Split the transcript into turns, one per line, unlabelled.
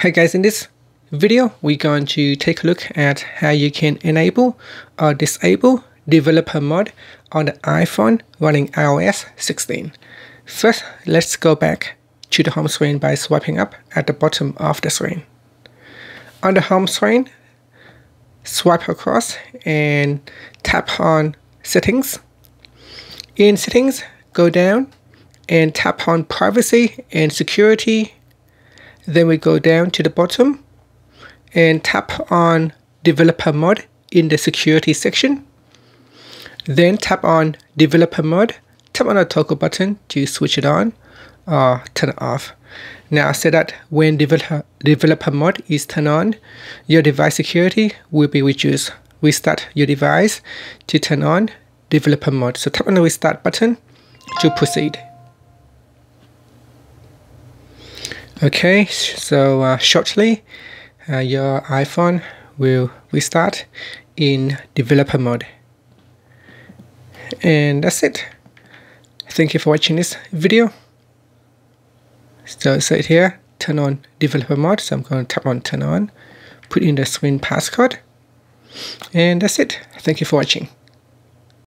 Hey guys, in this video, we're going to take a look at how you can enable or disable developer mode on the iPhone running iOS 16. First, let's go back to the home screen by swiping up at the bottom of the screen. On the home screen, swipe across and tap on settings. In settings, go down and tap on privacy and security. Then we go down to the bottom and tap on developer mode in the security section. Then tap on developer mode. Tap on the toggle button to switch it on or turn it off. Now say that when developer, developer mode is turned on, your device security will be reduced. Restart your device to turn on developer mode. So tap on the restart button to proceed. Okay, so uh, shortly uh, your iPhone will restart in developer mode. And that's it. Thank you for watching this video. So it here, turn on developer mode. So I'm going to tap on turn on, put in the screen passcode. And that's it. Thank you for watching.